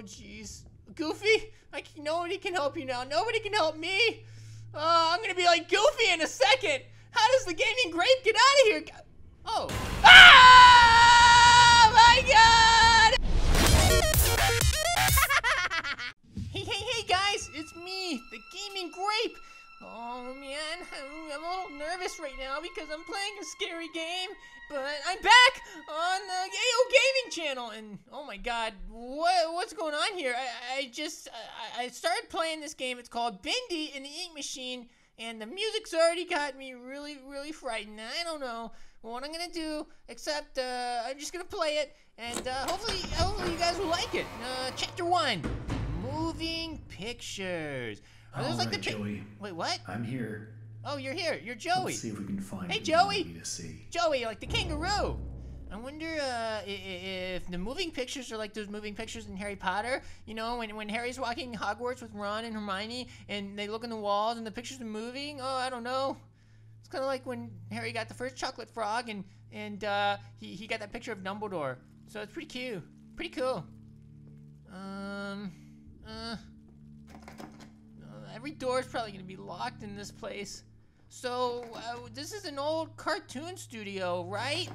Oh, jeez. Goofy, I can, nobody can help you now. Nobody can help me. Uh, I'm gonna be like Goofy in a second. How does the gaming grape get out of here? Oh. Ah! My God! hey, hey, hey, guys! It's me, the gaming grape. Oh man, I'm a little nervous right now because I'm playing a scary game, but I'm back on the AO Gaming channel, and oh my god, what what's going on here? I, I just I, I started playing this game. It's called Bendy in the Ink Machine, and the music's already got me really really frightened. I don't know what I'm gonna do, except uh, I'm just gonna play it, and uh, hopefully hopefully you guys will like it. Uh, chapter one, moving pictures. Are those All like right, the Joey. Wait, what? I'm here. Oh, you're here. You're Joey. Let's see if we can find Hey, Joey. to see. Joey, like the kangaroo. I wonder uh, if the moving pictures are like those moving pictures in Harry Potter. You know, when, when Harry's walking Hogwarts with Ron and Hermione, and they look in the walls and the pictures are moving. Oh, I don't know. It's kind of like when Harry got the first chocolate frog, and and uh, he he got that picture of Dumbledore. So it's pretty cute. Pretty cool. Um. Uh. Every door is probably gonna be locked in this place. So, uh, this is an old cartoon studio, right?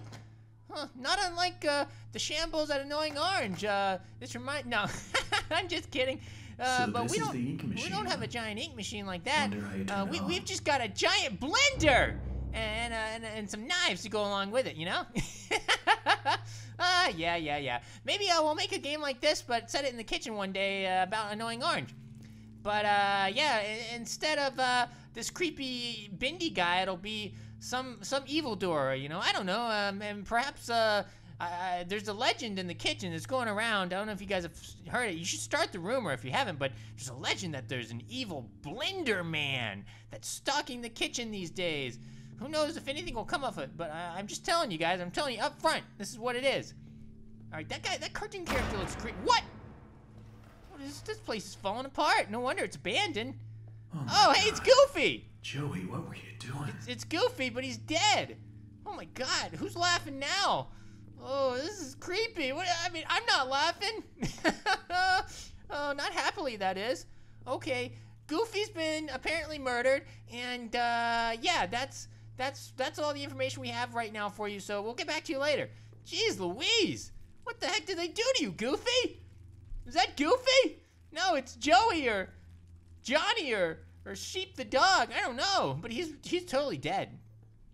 Huh, not unlike uh, the shambles at Annoying Orange. Uh, this remind no, I'm just kidding. Uh, So but this we is don't the ink we don't have a giant ink machine like that. Uh, we, we've just got a giant blender and uh, and, and some knives to go along with it. You know. Ah, yeah, yeah, yeah. Maybe uh, we'll make a game like this, but set it in the kitchen one day uh, about Annoying Orange. But uh, yeah, instead of uh, this creepy Bendy guy, it'll be some some evildoer. You know, I don't know. Um, and perhaps uh, I, I, there's a legend in the kitchen that's going around. I don't know if you guys have heard it. You should start the rumor if you haven't. But there's a legend that there's an evil Blender man that's stalking the kitchen these days. Who knows if anything will come of it? But I, I'm just telling you guys. I'm telling you up front. This is what it is. All right, that guy, that cartoon character looks creepy. What? What is this place is falling apart. No wonder it's abandoned. Oh, Oh, hey, it's Goofy. Joey, what were you doing? It's Goofy, but he's dead. Oh my God, who's laughing now? Oh, this is creepy. What? I mean, I'm not laughing. oh, not happily, that is. Okay, Goofy's been apparently murdered, and uh, yeah, that's that's that's all the information we have right now for you. So we'll get back to you later. Jeez, Louise, what the heck did they do to you, Goofy? Is that Goofy? No, it's Joey or Johnny or or Sheep the dog. I don't know, but he's he's totally dead.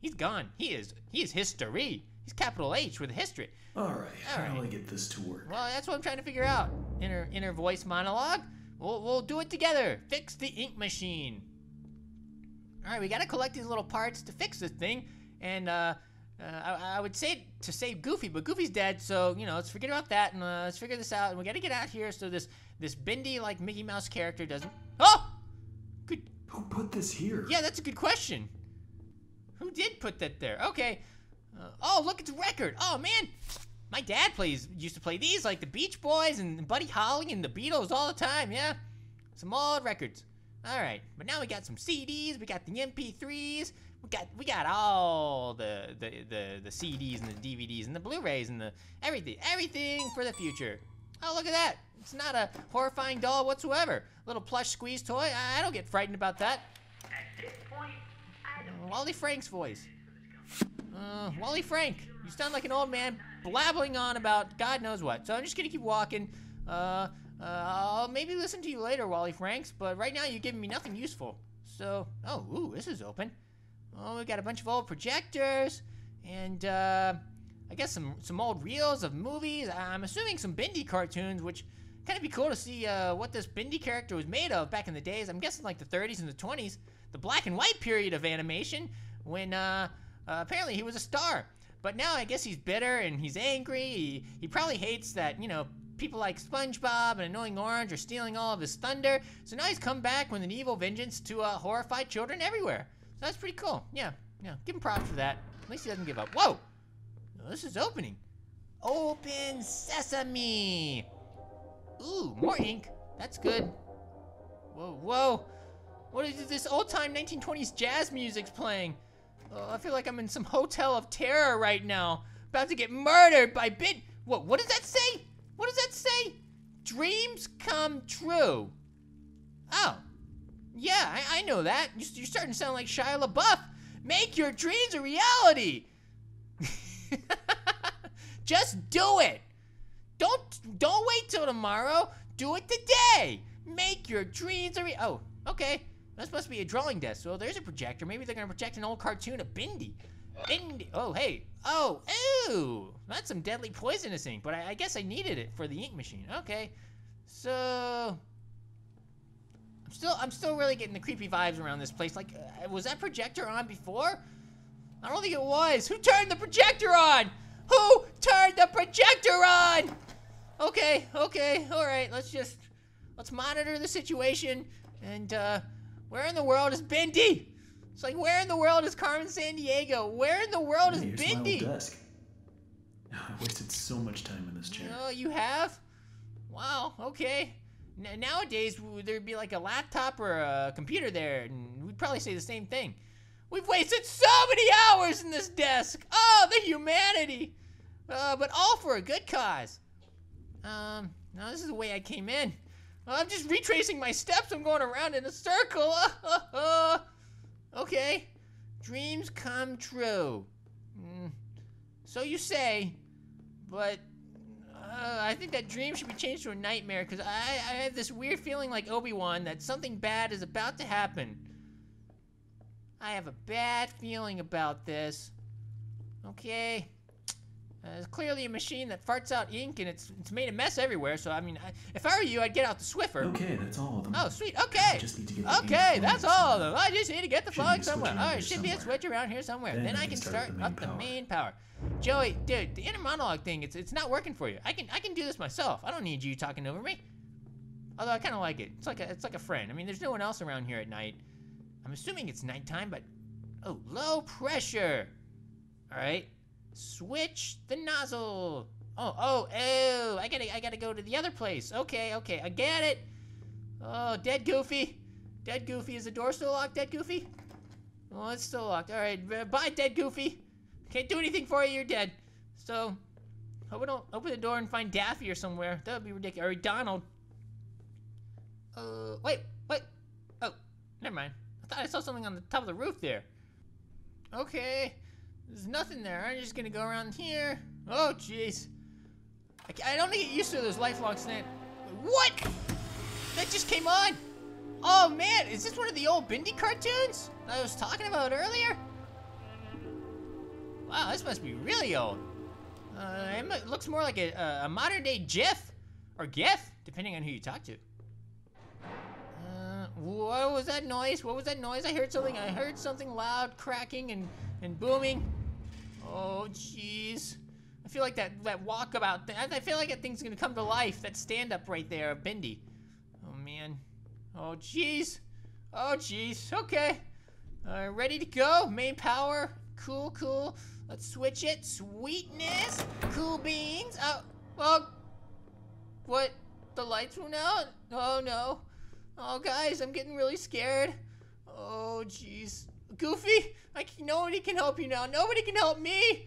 He's gone. He is he is history. He's capital H with history. All right, All how do. I get this to work? Well, that's what I'm trying to figure out. Inner inner voice monologue. We'll we'll do it together. Fix the ink machine. All right, we gotta collect these little parts to fix this thing, and uh, uh, I, I would say to save Goofy, but Goofy's dead, so you know let's forget about that and uh, let's figure this out. And we gotta get out here so this this bendy like Mickey Mouse character doesn't. Oh, good. Who put this here? Yeah, that's a good question. Who did put that there? Okay. Uh, oh, look, it's a record. Oh man, my dad plays used to play these like the Beach Boys and Buddy Holly and the Beatles all the time. Yeah, some old records. All right, but now we got some CDs. We got the MP3s. We got we got all the the the, the CDs and the DVDs and the Blu-rays and the everything everything for the future. Oh, look at that. It's not a horrifying doll whatsoever. Little plush squeeze toy. I, I don't get frightened about that. at this point Wally Frank's voice. Uh, Wally Frank, you sound like an old man blabbling on about God knows what. So I'm just gonna keep walking. Uh, uh, I'll maybe listen to you later, Wally Franks, but right now you're giving me nothing useful. So, oh, ooh, this is open. Oh, we got a bunch of old projectors, and uh, I guess some some old reels of movies. I'm assuming some Bendy cartoons, which kind of be cool to see uh, what this Bendy character was made of back in the days. I'm guessing like the 30s and the 20s, the black and white period of animation, when uh, uh, apparently he was a star. But now I guess he's bitter and he's angry. He, he probably hates that, you know, people like SpongeBob and Annoying Orange are stealing all of his thunder. So now he's come back with an evil vengeance to uh, horrify children everywhere. So that's pretty cool. Yeah, yeah. Give him props for that. At least he doesn't give up. Whoa! This is opening. Open sesame! Ooh, more ink. That's good. Whoa, whoa. What is this old time 1920s jazz music's playing? Oh, I feel like I'm in some hotel of terror right now. About to get murdered by bit. What, what does that say? What does that say? dreams come true. Oh, yeah, I, I know that. You- You're starting to sound like Shia LaBeouf. Make your dreams a reality. Just do it. Don't don't wait till tomorrow. Do it today. Make your dreams a re- Oh, okay. This must be a drawing desk. So there's a projector. Maybe they're gonna project an old cartoon of Bendy. Bendy. Oh, hey. Oh, ew. That's some deadly poisonous ink. But I, I guess I needed it for the ink machine. Okay. So I'm still I'm still really getting the creepy vibes around this place. Like, uh, was that projector on before? I don't think it was. Who turned the projector on? Who turned the projector on? Okay, okay, all right. Let's just let's monitor the situation. And uh, where in the world is Bendy? It's like where in the world is Carmen Sandiego? Where in the world is Hey, old Bendy? desk. I wasted so much time in this chair. Oh, you have? Wow. Okay. N- nowadays, there'd be like a laptop or a computer there, and we'd probably say the same thing. We've wasted so many hours in this desk. Oh, the humanity. Uh, but all for a good cause. Um, now this is the way I came in. I'm just retracing my steps. I'm going around in a circle. okay. Dreams come true. Mm, so you say, but uh, I think that dream should be changed to a nightmare because I, I have this weird feeling like Obi-Wan that something bad is about to happen. I have a bad feeling about this. Okay. Uh, it's clearly a machine that farts out ink and it's it's made a mess everywhere. So I mean, I, if I were you, I'd get out the Swiffer. Okay, that's all of them. Oh, sweet. Okay. I just need to get the Okay, that's all of them. I just need to get the Should be flowing a switch somewhere. All right, should be a switch around here somewhere. Then, Then I can start start the up main the main power. Joey, dude, the inner monologue thing, it's it's not working for you. I can I can do this myself. I don't need you talking over me. Although I kind of like it. It's like a it's like a friend. I mean, there's no one else around here at night. I'm assuming it's nighttime, but oh, low pressure. All right, switch the nozzle. Oh, oh, oh! I gotta, I gotta go to the other place. Okay, okay, I get it. Oh, dead Goofy. Dead Goofy. Is the door still locked, Dead Goofy? Oh, it's still locked. All right, uh, bye, Dead Goofy. Can't do anything for you. You're dead. So, hope we don't open the door and find Daffy or somewhere. That would be ridiculous. Or Donald. Uh, wait, wait. Oh, never mind. I thought I saw something on the top of the roof there. Okay, there's nothing there. I'm just gonna go around here. Oh, jeez. I, I don't get used to those lifelong snap. What? That just came on. Oh man, is this one of the old Bendy cartoons that I was talking about earlier? Wow, this must be really old. Uh, it looks more like a, a, a modern day GIF or GIF, depending on who you talk to. Uh, what was that noise? What was that noise? I heard something. I heard something loud, cracking and and booming. Oh, jeez. I feel like that that walkabout. Th- I feel like that thing's gonna come to life. That stand up right there Bendy. Oh man. Oh jeez. Oh jeez. Okay. Uh, ready to go. Main power. Cool, cool. Let's switch it. Sweetness. Cool beans. Oh, well. What? The lights went out? Oh no. Oh guys, I'm getting really scared. Oh jeez. Goofy, can, nobody can help you now. Nobody can help me.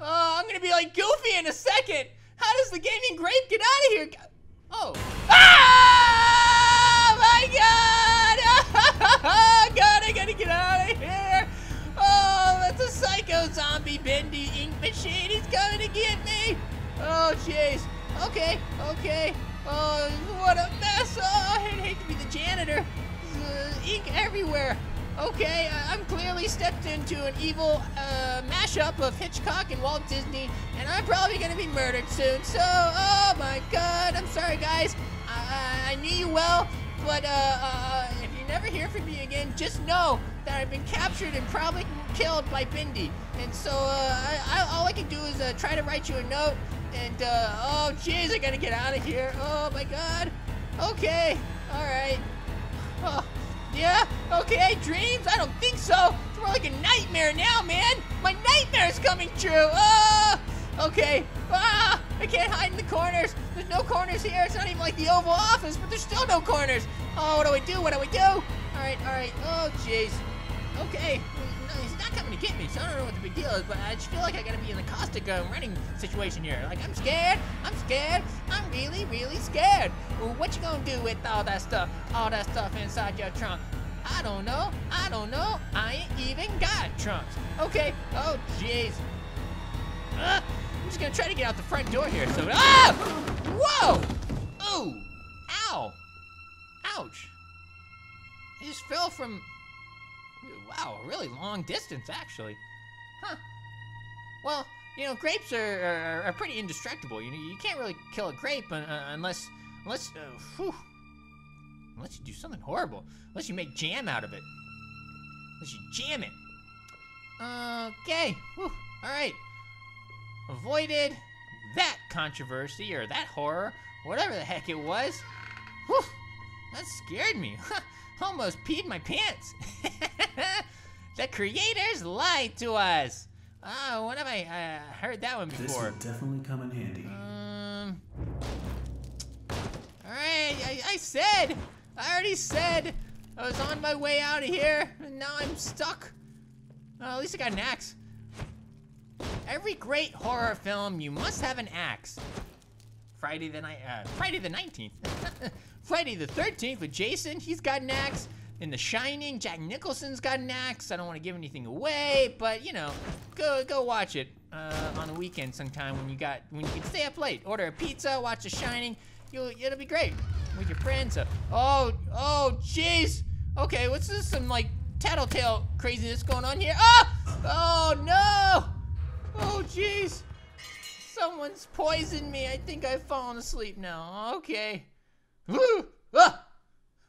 Oh, I'm gonna be like Goofy in a second. How does the gaming grape get out of here? Oh. Ah! My God! God, I gotta get out of here. Oh, that's a psycho zombie bendy ink machine. He's coming to get me. Oh, jeez. Okay, okay. Oh, what a mess. Oh, I'd hate to be the janitor. Uh, ink everywhere. Okay, I- I'm clearly stepped into an evil uh, mashup of Hitchcock and Walt Disney, and I'm probably gonna be murdered soon. So, oh my God, I'm sorry, guys. I, I- knew you well, but uh, uh, if you never hear from me again, just know that I've been captured and probably killed by Bendy. And so, uh, I, all I can do is uh, try to write you a note. And uh, oh, jeez, I gotta get out of here. Oh my God. Okay, all right. Oh, yeah? Okay, dreams? I don't think so. It's more like a nightmare now, man. My nightmare's coming true. Oh, okay. Ah, I can't hide in the corners. There's no corners here. It's not even like the Oval Office, but there's still no corners. Oh, what do I do? What do I do? All right, all right. Oh, jeez. Okay. Uh, he's not coming to get me, so I don't know what the big deal is, but I just feel like I gotta be in the caustic uh, running situation here. Like, I'm scared, I'm scared, I'm really, really scared. What you gonna do with all that stuff, all that stuff inside your trunk? I don't know, I don't know, I ain't even got trunks. Okay, oh jeez. Uh, I'm just gonna try to get out the front door here, so, ah! Whoa! Ooh, ow, ouch. I just fell from Wow, a really long distance, actually. Huh. Well, you know, grapes are, are, are pretty indestructible. You you can't really kill a grape uh, unless, unless, uh, whew, unless you do something horrible. Unless you make jam out of it. Unless you jam it. Okay. Whew. All right. Avoided that controversy or that horror, whatever the heck it was. Whew. That scared me. Almost peed my pants. the creators lied to us. Oh, what have I uh, heard that one before? This will definitely come in handy. I, I said, I already said, I was on my way out of here, and now I'm stuck. at least I got an axe. Every great horror film, you must have an axe. Friday the night, uh, Friday the 19th. Friday the 13th with Jason, he's got an axe. In The Shining, Jack Nicholson's got an axe. I don't want to give anything away, but you know, go go watch it uh, on the weekend sometime when you got when you can stay up late. Order a pizza, watch The Shining. You'll, it'll be great with your friends. Uh, oh oh jeez. Okay, what's this? Some like tattletale craziness going on here? Ah! Oh no! Oh jeez. Someone's poisoned me. I think I've fallen asleep now. Okay. Woo! Ah!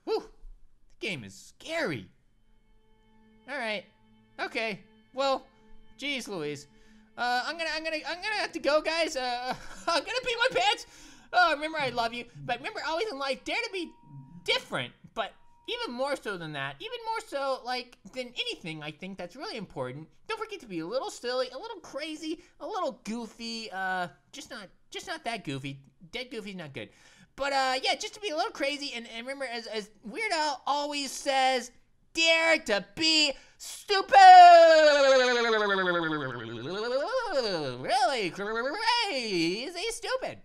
Woo! The game is scary. All right. Okay. Well, jeez, Louise. Uh, I'm gonna, I'm gonna, I'm gonna have to go, guys. Uh, I'm gonna pee my pants. Oh, remember I love you, but remember always in life, dare to be different. But even more so than that, even more so like than anything, I think that's really important. Don't forget to be a little silly, a little crazy, a little goofy. Uh, just not, just not that goofy. Dead goofy's not good. But uh, yeah, just to be a little crazy, and, and remember, as, as Weird Al always says, dare to be stupid! Really crazy stupid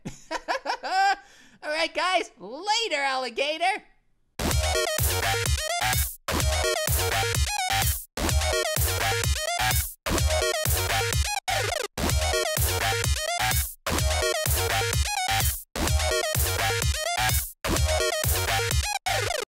right, guys. Later, alligator.